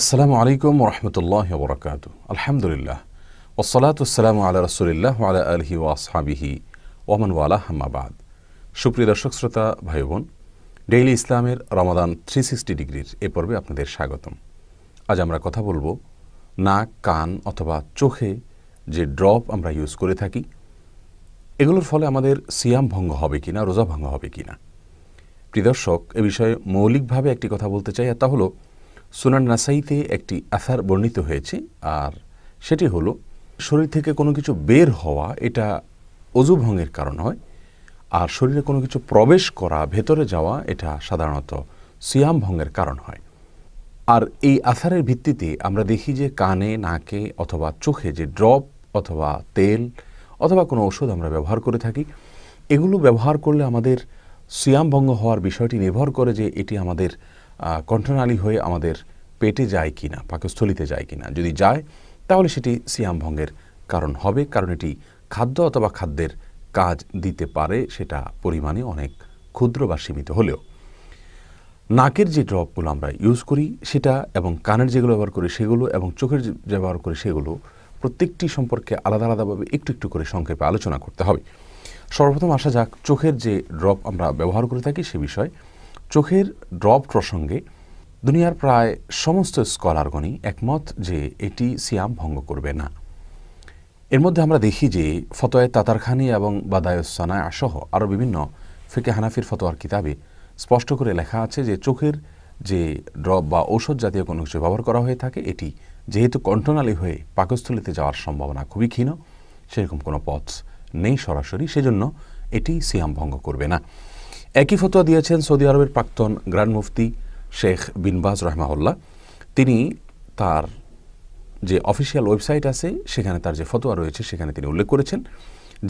আসসালামু আলাইকুম রহমতুল্লাহ বরকাত আলহামদুলিল্লাহ। ওসলাত আসসালামু আলা রসুলিল্লাহ আলা আলহি ও আসহাবিহি ওমান ওয়ালা হাম্মাবাদ সুপ্রিয় দর্শক, শ্রোতা ভাই বোন ডেইলি ইসলামের রমাদান থ্রি সিক্সটি ডিগ্রির এ পর্বে আপনাদের স্বাগতম। আজ আমরা কথা বলব নাক, কান অথবা চোখে যে ড্রপ আমরা ইউজ করে থাকি, এগুলোর ফলে আমাদের সিয়াম ভঙ্গ হবে কি না রোজা ভঙ্গ হবে কিনা। প্রিয় দর্শক, এ বিষয়ে মৌলিকভাবে একটি কথা বলতে চাই, আর তা হলো সুনান নাসাইতে একটি আসার বর্ণিত হয়েছে, আর সেটি হলো, শরীর থেকে কোনো কিছু বের হওয়া, এটা অজু ভঙ্গের কারণ হয়, আর শরীরে কোনো কিছু প্রবেশ করা, ভেতরে যাওয়া, এটা সাধারণত সিয়াম ভঙ্গের কারণ হয়। আর এই আসারের ভিত্তিতে আমরা দেখি যে কানে, নাকে, অথবা চোখে যে ড্রপ, অথবা তেল, অথবা কোনো ওষুধ আমরা ব্যবহার করে থাকি, এগুলো ব্যবহার করলে আমাদের সিয়াম ভঙ্গ হওয়ার বিষয়টি নির্ভর করে যে এটি আমাদের কণ্ঠনালী হয়ে আমাদের পেটে যায় কি না পাকস্থলিতে যায় কি না যদি যায়, তাহলে সেটি সিয়াম ভঙ্গের কারণ হবে, কারণ এটি খাদ্য অথবা খাদ্যের কাজ দিতে পারে, সেটা পরিমাণে অনেক ক্ষুদ্র বা সীমিত হলেও। নাকের যে ড্রপগুলো আমরা ইউজ করি, সেটা এবং কানের যেগুলো ব্যবহার করি, সেগুলো এবং চোখের ব্যবহার করি, সেগুলো প্রত্যেকটি সম্পর্কে আলাদা আলাদাভাবে একটু একটু করে সংক্ষেপে আলোচনা করতে হবে। সর্বপ্রথম আসা যাক, চোখের যে ড্রপ আমরা ব্যবহার করে থাকি, সে বিষয়ে চোখের ড্রপ প্রসঙ্গে দুনিয়ার প্রায় সমস্ত স্কলারগণই একমত যে এটি সিয়াম ভঙ্গ করবে না। এর মধ্যে আমরা দেখি যে ফতোয় তাতারখানি এবং বাদায়সানায় সহ আরও বিভিন্ন ফিকে হানাফির ফতোয়ার কিতাবে স্পষ্ট করে লেখা আছে যে চোখের যে ড্রপ বা ঔষধ জাতীয় কোনো কিছু ব্যবহার করা হয়ে থাকে, এটি যেহেতু কণ্ঠনালী হয়ে পাকস্থলিতে যাওয়ার সম্ভাবনা খুবই ক্ষীণ, সেরকম কোনো পথ নেই সরাসরি, সেজন্য এটি সিয়াম ভঙ্গ করবে না। একই ফতোয়া দিয়েছেন সৌদি আরবের প্রাক্তন গ্র্যান্ড মুফতি শেখ বিনবাজ রহমাউল্লাহ তিনি তার যে অফিসিয়াল ওয়েবসাইট আছে, সেখানে তার যে ফতোয়া রয়েছে, সেখানে তিনি উল্লেখ করেছেন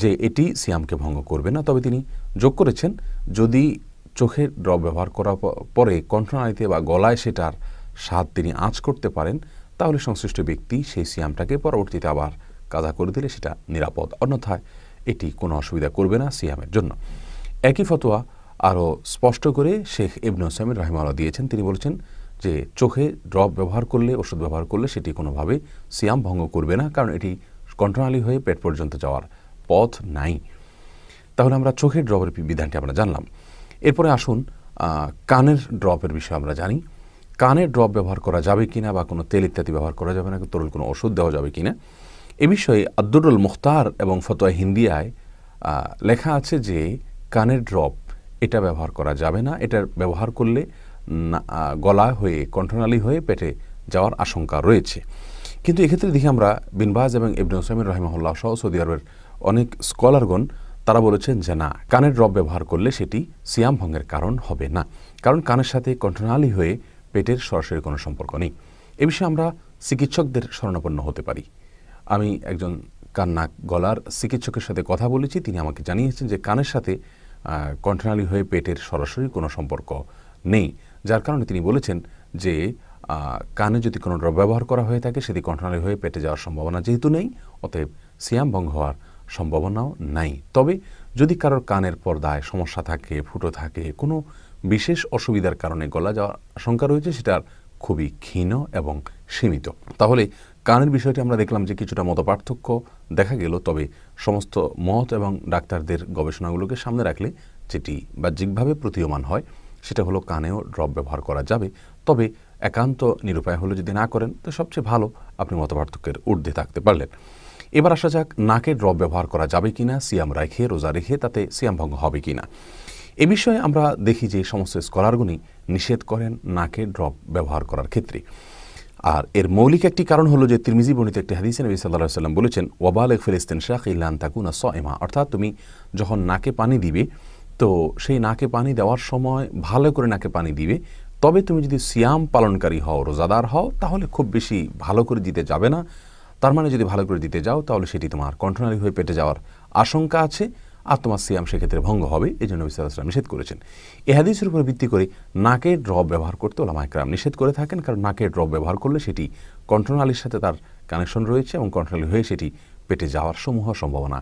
যে এটি সিয়ামকে ভঙ্গ করবে না। তবে তিনি যোগ করেছেন, যদি চোখের ড্রপ ব্যবহার করার পরে কণ্ঠনালীতে বা গলায় সেটার স্বাদ তিনি আঁচ করতে পারেন, তাহলে সংশ্লিষ্ট ব্যক্তি সেই সিয়ামটাকে পরবর্তীতে আবার কাজা করে দিলে সেটা নিরাপদ। অন্যথায় এটি কোনো অসুবিধা করবে না সিয়ামের জন্য। একই ফতোয়া আরও স্পষ্ট করে শেখ ইবনু সামির রাহিমাল্লাহ দিয়েছেন। তিনি বলেছেন যে চোখে ড্রপ ব্যবহার করলে, ওষুধ ব্যবহার করলে সেটি কোনোভাবে সিয়াম ভঙ্গ করবে না, কারণ এটি কণ্ঠনালী হয়ে পেট পর্যন্ত যাওয়ার পথ নাই। তাহলে আমরা চোখের ড্রপের বিধানটি আমরা জানলাম। এরপরে আসুন কানের ড্রপের বিষয়ে আমরা জানি। কানের ড্রপ ব্যবহার করা যাবে কিনা বা কোনো তেল ইত্যাদি ব্যবহার করা যাবে না, তরল কোনো ওষুধ দেওয়া যাবে কিনা, এ বিষয়ে আব্দুরুল মুখতার এবং ফতোয়া হিন্দিয়ায় লেখা আছে যে কানের ড্রপ এটা ব্যবহার করা যাবে না। এটার ব্যবহার করলে গলা হয়ে, কণ্ঠনালী হয়ে পেটে যাওয়ার আশঙ্কা রয়েছে। কিন্তু এক্ষেত্রে দেখি আমরা বিনবাজ এবং ইবনে ওসামির রহিমহল্লা সহ সৌদি আরবের অনেক স্কলারগণ, তারা বলেছেন যে না, কানের রব ব্যবহার করলে সেটি সিয়াম ভঙ্গের কারণ হবে না। কারণ কানের সাথে কণ্ঠনালী হয়ে পেটের সরাসরি কোনো সম্পর্ক নেই। এ বিষয়ে আমরা চিকিৎসকদের শরণাপন্ন হতে পারি। আমি একজন কান নাক গলার চিকিৎসকের সাথে কথা বলেছি, তিনি আমাকে জানিয়েছেন যে কানের সাথে কণ্ঠনালী হয়ে পেটের সরাসরি কোনো সম্পর্ক নেই, যার কারণে তিনি বলেছেন যে কানে যদি কোনো ড্রপ ব্যবহার করা হয়ে থাকে, সেটি কণ্ঠনালী হয়ে পেটে যাওয়ার সম্ভাবনা যেহেতু নেই, অতএব সিয়াম ভঙ্গ হওয়ার সম্ভাবনাও নাই। তবে যদি কারোর কানের পর্দায় সমস্যা থাকে, ফুটো থাকে, কোনো বিশেষ অসুবিধার কারণে গলা যাওয়ার আশঙ্কা রয়েছে সেটার খুবই ক্ষীণ এবং সীমিত। তাহলে কানের বিষয়টি আমরা দেখলাম যে কিছুটা মত পার্থক্য দেখা গেল, তবে সমস্ত মত এবং ডাক্তারদের গবেষণাগুলোকে সামনে রাখলে যেটি বাহ্যিকভাবে প্রতীয়মান হয়, সেটা হলো কানেও ড্রপ ব্যবহার করা যাবে। তবে একান্ত নিরুপায় হলে যদি না করেন, তো সবচেয়ে ভালো আপনি মত পার্থক্যের ঊর্ধ্বে থাকতে পারলেন। এবার আসা যাক, নাকে ড্রপ ব্যবহার করা যাবে কি না সিয়াম রেখে, রোজা রেখে, তাতে সিয়াম ভঙ্গ হবে কিনা। এ বিষয়ে আমরা দেখি যে সমস্ত স্কলারগুনি নিষেধ করেন নাকে ড্রপ ব্যবহার করার ক্ষেত্রে। আর এর মৌলিক একটি কারণ হলো যে তিরমিজি বর্ণিত একটি হাদিসে নবী সাল্লাহ সাল্লাম বলেছেন ওয়াবাল এক ফিলিস্তিন শাহ ইল্লান তাকুনা স এমা অর্থাৎ তুমি যখন নাকে পানি দিবে, তো সেই নাকে পানি দেওয়ার সময় ভালো করে নাকে পানি দিবে। তবে তুমি যদি সিয়াম পালনকারী হও, রোজাদার হও, তাহলে খুব বেশি ভালো করে দিতে যাবে না। তার মানে যদি ভালো করে দিতে যাও, তাহলে সেটি তোমার কণ্ঠনালী হয়ে পেটে যাওয়ার আশঙ্কা আছে। আর সিয়াম সেক্ষেত্রে ভঙ্গ হবে এই জন্য বিশ্বাসলাম নিষেধ করেছেন। এ হাদিসের উপর ভিত্তি করে নাকের ড্রপ ব্যবহার করতে ওলামা একরাম নিষেধ করে থাকেন, কারণ নাকের ড্রপ ব্যবহার করলে সেটি কণ্ঠনালীর সাথে তার কানেকশন রয়েছে এবং কণ্ঠনালী হয়ে সেটি পেটে যাওয়ার সমূহ সম্ভাবনা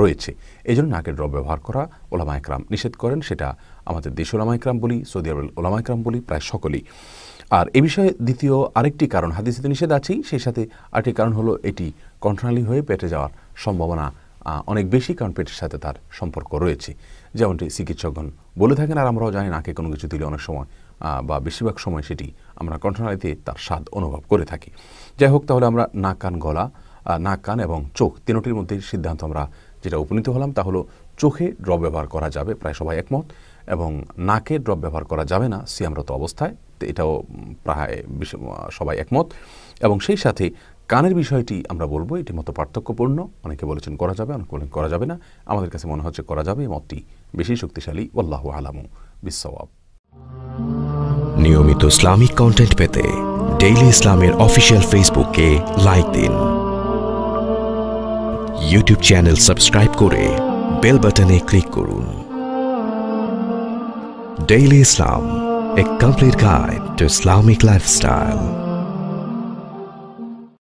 রয়েছে। এই জন্য নাকের ড্রপ ব্যবহার করা ওলামা একরাম নিষেধ করেন, সেটা আমাদের দেশ ওলামা একরাম বলি, সৌদি আরবের ওলামা একরাম বলি, প্রায় সকলেই। আর এ বিষয়ে দ্বিতীয় আরেকটি কারণ হাদিসে নিষেধ আছেই, সেই সাথে আরেকটি কারণ হলো এটি কন্ট্রালি হয়ে পেটে যাওয়ার সম্ভাবনা অনেক বেশি কারণ পেটের সাথে তার সম্পর্ক রয়েছে। যেমনটি চিকিৎসকগণ বলে থাকেন, আর আমরাও জানি নাকে কোনো কিছু দিলে অনেক সময় বা বেশিরভাগ সময় সেটি আমরা কণ্ঠনালীতে তার স্বাদ অনুভব করে থাকি। যাই হোক, তাহলে আমরা নাক, কান, গলা নাক, কান এবং চোখ তিনটির মধ্যে সিদ্ধান্ত আমরা যেটা উপনীত হলাম, তা হলো চোখে ড্রপ ব্যবহার করা যাবে, প্রায় সবাই একমত, এবং নাকে ড্রপ ব্যবহার করা যাবে না, সিয়ামরত অবস্থায় এটাও প্রায় সবাই একমত, এবং সেই সাথে কানের বিষয়টি আমরা বলব এটি মতো পার্থক্যপূর্ণ। অনেকে বলেছেন করা যাবে, অনেকে বলেন করা যাবে না। আমাদের কাছে মনে হচ্ছে করা যাবে মতটি বেশি শক্তিশালী। ওল্লাহ আলামু বিশ্ববাব নিয়মিত ইসলামিক কন্টেন্ট পেতে ডেইলি ইসলামের অফিসিয়াল ফেসবুককে লাইক দিন। ইউটিউব চ্যানেল সাবস্ক্রাইব করে বেল বাটনে ক্লিক করুন। Daily Islam a complete guide to Islamic lifestyle